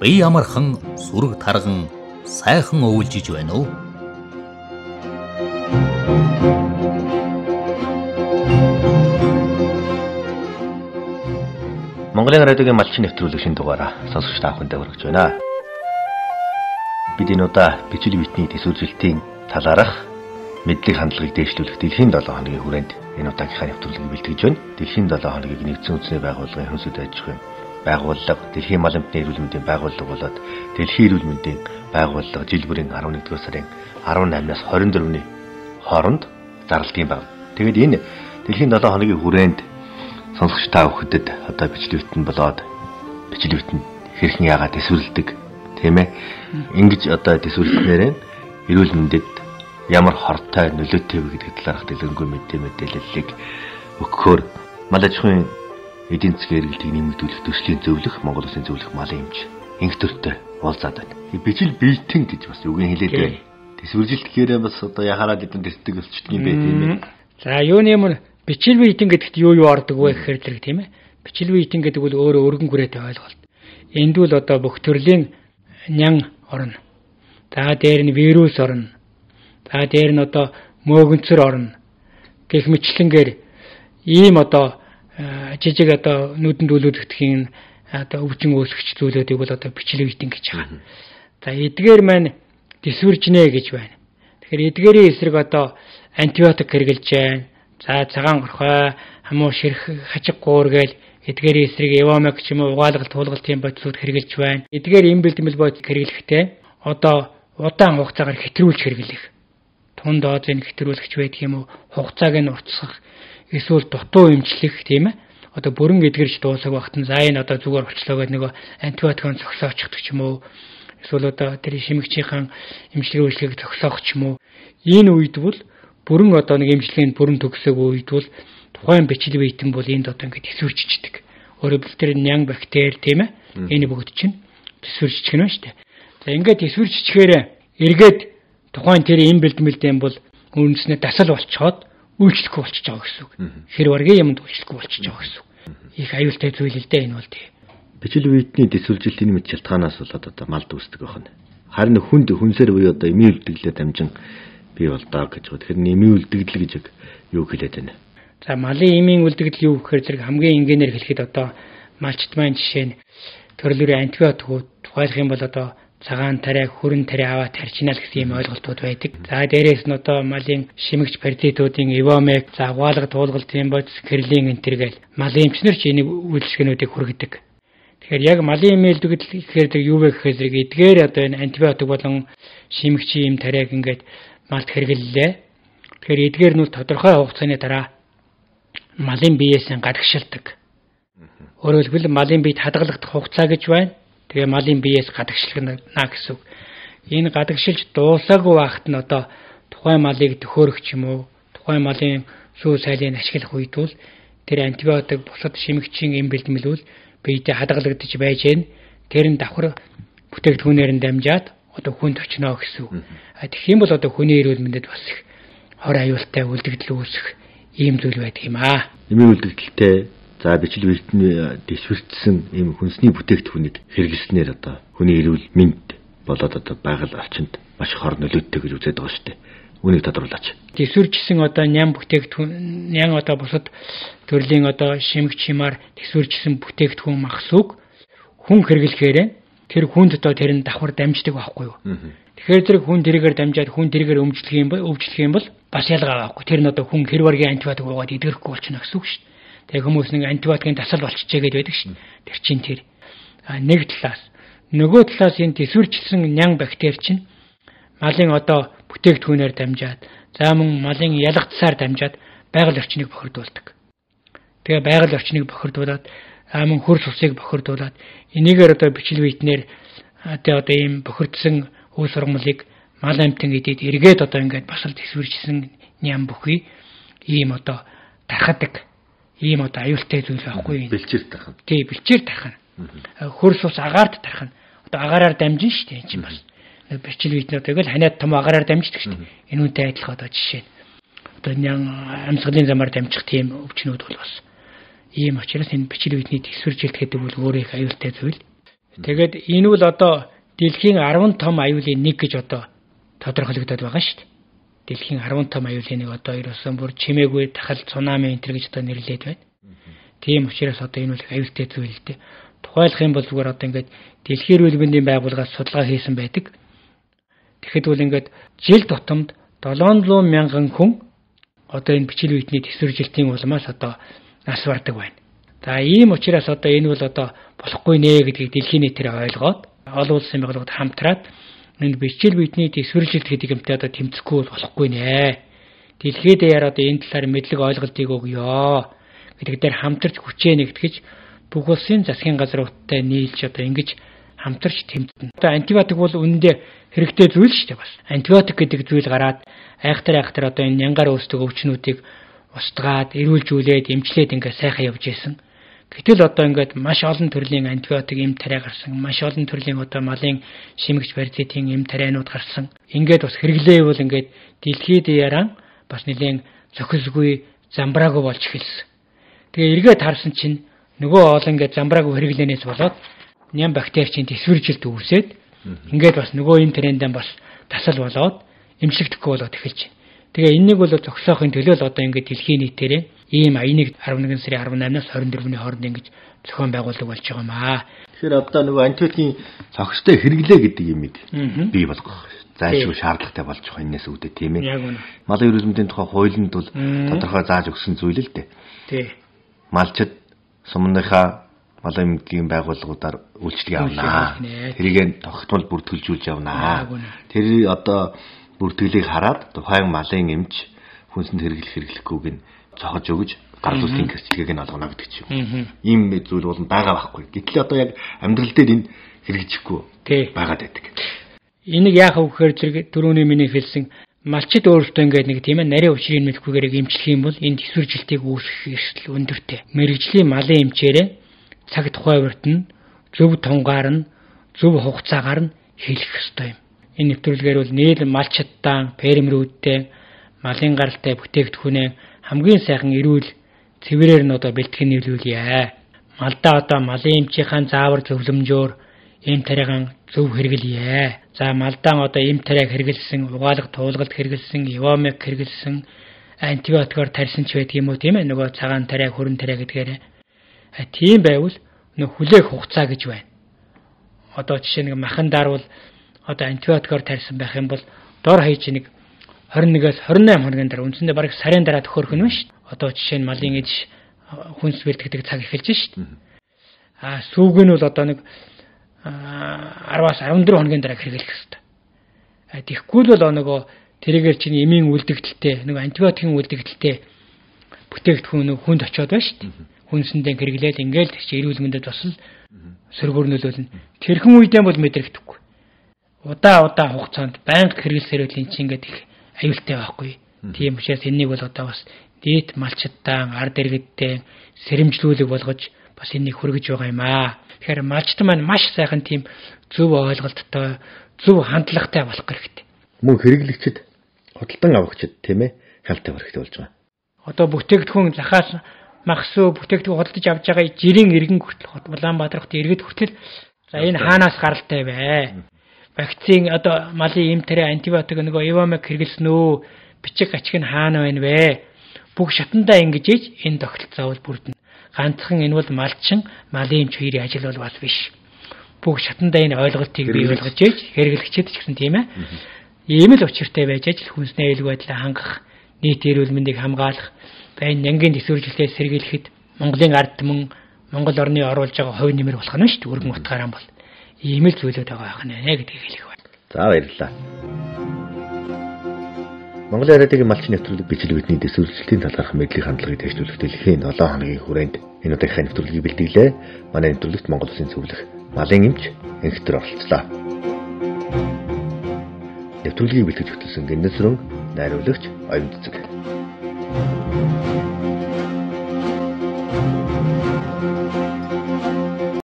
бие амархан сүрэг тарган сайхан өвөлжиж байна уу? Монголын радиогийн малчин нэвтрүүлэг шин дугаараа сонсогч та бүхэндээ хүргэж байна. Бид энэ удаа бичил битний төсөвлөлтийн талаарх мэдлэг хандлагыг дээшлүүлэх дэлхийн 7 хоногийн хүрээнд энэ удаагийнхаа нэвтрүүлгийг бэлтгэж байна. Дэлхийн 7 хоногийг нэгдсэн үндэсний байгууллагын хөнсөд аж ахуйн байгууллага, дэлхийн мал эмтний эрүүл мэндийн байгууллага болоод дэлхийн эрүүл мэндийн байгууллага жил бүрийн 11-р сарын 18-наас 24-ний хооронд зарлалт юм байна. Тэгээд энэ дэлхийн 7 хоногийн хүрээнд сонсогч та бүхэдэд одоо бичлэг битэн болоод бичлэг битэн хэрхэн яагаад төсвөрлөдөг тийм ээ. Ингиж одоо төсвөрлснээр эрүүл мэндэд ямар хортой нөлөөтэй вэ гэдэг талаарх дэлгэнгүй мэдээ мэдээллийг өгөхөөр мал аж ахуйн эдийн засгийн эргэлтийг нэмэгдүүлэх төслийн зөвлөх Монгол Улсын зөвлөх малын эмч инх төртөй уулзаад байна. Bijil бэлтэн гэж бас үгийн хэлээд байна. Тэсвэржилт гэхээр бас одоо яхаараад идэв дэсдэг болчихдг юм бэ тийм ээ. За юуны юм бичил бэлтэн гэдэгт юу юу ордог вэ гэхээр зэрэг тийм ээ. Бичил бэлтэн гэдэг бол өөрөө өргөн хүрээтэй ойлголт. Энд бол одоо бүх төрлийн нян орно. За дээр нь вирус орно За дээр нь одоо мөөгөнцөр орно. Гэх мэтлэнгээр ийм одоо жижиг одоо нүдэнд үлүүлэгдэхийн одоо өвчин үүсгэж зүйлүүдийг бол одоо бичлэг итэн гэж байгаа. За эдгээр маань дисвэржнэ гэж байна. Тэгэхээр эдгээрийн эсрэг одоо антибиотик хэрэгжилж байна. За цагаан горхой, хамуу ширх, хажиг гуур гээл эдгээрийн эсрэг эвомек ч юм уу угаалгал туулгалтын бодисууд хэрэгжилж байна. Эдгээр им бэлтгэл бодис хэрэглэхдээ одоо удаан хугацаагаар хэтрүүлж хэрэглэх тун доозыг хэтрүүлэгч байдаг юм уу хугацааг нь уртсах эсвэл дутуу эмчлэх тийм ээ. Одоо бүрэн эдгэрч дуусах багт нь за энэ одоо зүгээр болчлоо гэдэг нэг антибиотикон зогсоочдаг ч юм уу. Эсвэл одоо тэр шимэгчийн эмчилгээ үйлчлэгийг зогсоох ч юм уу. Энэ үед бол бүрэн одоо нэг эмчилгээнд бүрэн төгсөөг үед бол тухайн бичил биетэн бол энд одоо ингээд төсвөрччихдэг өөрөөр хэлбэл тэр нян бактери тийм ээ. Энэ бүгд чинь төсвөрччих нь шүү дээ. За ингээд төсвөрччихээр эргээд тухайн тэр им бэлдмэлдэм бол үнэснээ дасал болцоод үйлчлэхгүй болчихж байгаа гэсэн үг. Хэр варгийн юмд үйлчлэхгүй болчихж байгаа гэсэн үг. Их аюултай зүйл л дээ энэ бол тий. Бичил үедний дэсвэржилтийн мэд шалтгаанаас болоод одоо малд үүсдэг байна. Харин хүнд хүнсээр буюу одоо эми үлдэглээ дамжин бий болдоо гэж байна. Тэгэхээр эми үлдэгдэл гэж юу хэлээд байна. За малын эмийн үлдэгдэл юу гэхээр зэрэг хамгийн энгийнээр хэлэхэд одоо малчт маань жишээ нь төрлөөрийн антибиотикууд тухайлах юм бол одоо цагаан тариа, хүрэн тариа аваад тарчинаа л гэсэн юм ойлголтууд байдаг. За дээрээс нь одоо малын шимэгч паразитуудын эвомек, за агуулга туулгалтын бодис, кэрлийн энтергээл малын эмчнэр ч энийг үйлчлэгнүүдийг хүргэдэг. Тэгэхээр яг малын эмээлдэгдэл гэхээр юу вэ гэхээр зэрэг эдгээр одоо энэ антибиотик болон шимэгчийн юм тариаг ингээд малд хэрэглэлээ. Тэгэхээр эдгээр нь тодорхой хугацааны дараа малын биеэс гадагшилдаг. Өөрөөр хэлбэл малын биед хадгалагдах хугацаа гэж байна. Тэгээ малын биеэс гадагшлахна гэсэн үг. Энэ гадагшилж дуусаагүй байхад нь одоо тухайн малыг төхөөрөх ч юм уу, тухайн малын сүү сайлыг ашиглах үед бол тэр антибиотик бусад шимэгчийн эм бэлтгэл биедээ хадгалагдаж байж гэн тэр нь давхар бүтээгдэхүүнээр нь дамжаад одоо хүнд очно гэсэн үг. Тэгэх юм бол одоо хүний эрүүл мэндэд бас их хор аюултай үлдэгдэл үүсэх ийм зүйл байдаг юм аа. Эмийн үлдэгдэлтэй За бичил бэлтний дэвшүүлсэн ийм хүнсний бүтээгдэхүүнийг хэрэглэснээр одоо хүний эрүүл мэнд болоод одоо байгаль орчинд маш хор нөлөөтэй гэж үзээд байгаа шүү дээ. Үнийг тодруулаач. Тэсвэржсэн одоо ням бүтээгдэхүүн нян одоо бусад төрлийн одоо шимэг чимаар тэсвэржсэн бүтээгдэхүүн махсууг хүн хэрэглэхээр тэр хүнд одоо тэр нь давхар дамждаг байхгүй юу? Тэгэхээр зэрэг хүн тэрээр дамжаад хүн тэрээр өмжлөх юм бол өвчлөх юм бол бас ялгаа байхгүй. Тэр нь одоо хүн хэрвэргийн антибиотик уугаад идэрэхгүй болчихно гэсэн үг шүү дээ. Тэгээ хүмүүс нэг антибиотикийн дасал болчихжээ гэдэг байдаг шин. Тэр чинь тэр. А нэг талаас нөгөө талаас энэ төсвөрчлсөн нян бактери чинь малын одоо бүтээгдэхүүнээр дамжаад за мөн малын ялгцсаар дамжаад байгаль орчныг бохирдуулдаг. Тэгээ байгаль орчныг бохирдуулаад амин хөрс усыг бохирдуулаад энийгээр одоо бичил биетнэр одоо одоо ийм бохирдсан үс ургамлыг мал амтан идэд эргээд одоо ингээд бас л төсвөрчсөн ням бүхий ийм одоо тархадаг ийм одоо аюултай зүйл байхгүй. Бэлчээр тархана. Тий, бэлчээр тархана. Хөрс ус агаард тархана. Одоо агаараар дамжин шүү дээ энэ чинь бас. Бэлчил виднүүд тэгэл ханиад том агаараар дамждаг шүү дээ. Энэ үнтэй адилхан одоо жишээ. Одоо нян амьсгалын замаар дамжих тийм өвчнүүд бол бас ийм учраас энэ бичил видний төсвөржилт гэдэг бол өөрөө их аюултай зүйл. Тэгээд энэ бол одоо дэлхийн 10 том аюулын нэг гэж одоо тодорхойлогдоод байгаа шүү дээ. Дэлхийн 10 том аюулын нэг одоо ерөөсөн бүр чимээгүй тахал цунами энэ төр гэж одоо нэрлээд байна. Тийм учраас одоо энэ бол аюултай зүйл л дээ. Тухайлах юм бол зүгээр одоо ингээд дэлхийн эрүүл мэндийн байгууллагаас судалгаа хийсэн байдаг. Тэгэхэд бол ингээд жил тутамд 700 мянган хүн одоо энэ бичил үйтний төсвөржилтийн улмаас одоо нас бардаг байна. За ийм учраас одоо энэ бол одоо болохгүй нэ гэдгийг дэлхийн нийтээр ойлгоод олон улсын байгууллагууд хамтраад энэ бичил үйтний төсвөржилт гэдэг юмтай одоо тэмцэхгүй болохгүй нэ. Дэлхийд яар одоо энэ талаар мэдлэг ойлголтыг өгөө гэдэг дээр хамтарч хүчээ нэгтгэж бүх улсын засгийн газруудтай нийлж одоо ингэж хамтарч тэмцэн. Одоо антибиотик бол үнэндээ хэрэгтэй зүйл шүү дээ бас. Антибиотик гэдэг зүйл гараад айхтар айхтар одоо энэ нянгаар үүсдэг өвчнүүдийг устгаад, эрүүлжүүлээд, эмчлээд ингээ сайхан явж исэн. Гэтэл одоо ингээд маш олон төрлийн антибиотик эм тариа гарсан. Маш олон төрлийн одоо малын шимэгч паразитын эм тарианууд гарсан. Ингээд бас хэрэглээвэл ингээд дэлхийд яран бас нэгэн зохисгүй замбраагүй болж эхэлсэн. Тэгээ эргээд харсан чинь нөгөө олон ингээд замбраагүй хэрэглэнээс болоод ням бактери чинь төсвөржилт үүсээд ингээд бас нөгөө энэ трендэн бас тасал болоод эмчлэгдэхгүй болоод эхэлж байна. Тэгээ энэнийг бол зогсоохын төлөө л одоо ингээд дэлхийн нийтээрээ ийм 81 11 сарын 18-наас 24-ний хооронд ингэж зохион байгуулдаг болж байгаа маа. Тэгэхээр одоо нөгөө антибиотикийн зохистой хэрэглээ гэдэг юмыг бий болгох зайлшгүй шаардлагатай болж байгаа энэс үүдээ тийм ээ. Эрүүл мэндийн тухай хуулинд бол тодорхой зааж өгсөн зүйл л дээ. Тий. Малчид сумныхаа малын эмнэлгийн байгууллагуудаар үйлчлэг явнаа. Тэрийг тогтмол бүртгүүлжүүлж явнаа. Тэр одоо бүртгэлийг хараад тухайн малын эмч хүнсэнд хэрэглэх хэрэглэхгүйг нь зохиж өгж гарал үүсгийн гэрчлэгийг нь олгоно гэдэг ч юм. Ийм зүйл бол байгаа байхгүй. Гэтэл одоо яг амьдрал дээр энэ хэрэгжихгүй байгаад байдаг. Энийг яах вэ гэхээр зэрэг дөрөвний миний хэлсэн малчид өөрсдөө ингээд нэг тийм ээ нарийн учрын мэлхүүгээр эмчлэх юм бол энэ төсвөржилтийг үүсгэх эрсдэл өндөртэй. Мэргэжлийн малын эмчээрээ цаг тухай урт нь зөв тунгаар нь зөв хугацаагаар нь хийх ёстой юм. Энэ нэвтрүүлгээр бол нийл малчдаа, фермерүүдтэй, малын гаралтай бүтээгдэхүүнээ хамгийн сайхан эрүүл цэврээр нь одоо бэлтгэн нийлүүлье. Малдаа одоо малын эмчийнхаа заавар зөвлөмжөөр эм тариагаан зөв хэрэглэе. За малдаан одоо эм тариаг хэрэгэлсэн, угаалга туулгалт хэрэгэлсэн, ивомек хэрэгэлсэн, антибиотикоор тарьсан ч байдаг юм уу тийм ээ нөгөө цагаан тариа, хөрөн тариа гэдгээр. А тийм байвал нөх хүлээх хугацаа гэж байна. Одоо жишээ нэг махан дарвал одоо антибиотикоор тарьсан байх юм бол дор хаяж нэг 21-ээс 28 хоногийн дараа үндсэндээ бараг сарын дараа төхөөрөх нь шүү. Одоо жишээ нь малын эдж хүнс бэлтгэдэг цаг эхэлж шүү. Аа сүүг нь бол одоо нэг 10-аас 14 хоногийн дараа хэрэглэх хэрэгтэй. Тэгэхгүй л бол нөгөө тэрийгээр чинь эмийн үлдэгдэлтэй нөгөө антибиотикийн үлдэгдэлтэй бүтээгдэхүүн нөгөө хүнд очиод байна шүү дээ. Хүнсэндээ хэрэглээл ингээл чи эрүүл мэндэд бас л сөргөөрнөлөөлнө. Тэрхэн үедээ бол мэдрэгдэхгүй. Удаа удаа хугацаанд байнга хэрэглэсээр үл энэ чинь ингээд их аюултай байхгүй. Тийм учраас энэнийг бол одоо бас дээд малчдаа ард иргэдтэй сэрэмжлүүлэг болгож бас энийг хүргэж байгаа юм аа. Тэгэхээр малчт маань маш сайхан тийм зөв ойлголттой, зөв хандлагатай болох хэрэгтэй. Мөн хэрэглэгчд худалдан авагчд тийм ээ хялттай байх хэрэгтэй болж байгаа. Одоо бүтээгдэхүүн захаас махсуу бүтээгдэхүүн худалдаж авч байгаа жирийн иргэн хүртэл Улаанбаатар хотын иргэд хүртэл за энэ хаанаас гаралтай вэ? Вакцин одоо малын эмтэрэ антибиотик нөгөө Ивамек хэрэглэсэн өө бичиг ачиг нь хаана байна вэ? Бүх шатандаа ингэж ээж энэ тогтолцоо бол бүрдэнэ ганцхан энэ бол малчин малын эмч хоёрын ажил бол бас биш. Бүх шатандаа энэ ойлголтыг бий болгож ээж хэрэглэгчэд ч гэсэн тийм ээ. Ийм л учиртай байж ажил хүнснээ аюулгүй байдлаа хангах, нийт эрүүл мэндийг хамгаалах, байн нянгийн төсвөржилтээс сэргийлэхэд Монголын ард түмэн Монгол орны оруулж байгаа хувь нэмэр болох нь шүү дээ өргөн утгаараа бол. Ийм л зүйлүүд байгаа байх нэ гэдгийг хэлэх байна. За баярлалаа. Монгол яриадаг малчин нэвтрүүлэг бичил бидний төсвөрчлөлтийн талаарх мэдлэг хандлагыг төвшүүлэх дэлхийн 7 хоногийн хүрээнд энэ удаагийн нэвтрүүлгийг бэлтгэлээ. Манай нэвтрүүлэгт Монгол Улсын зөвлөх малын эмч энхтэр оролцлоо. Нэвтрүүлгийг бэлтгэж хөтлсөн гэнэсрэн найруулагч оюун цэцэг.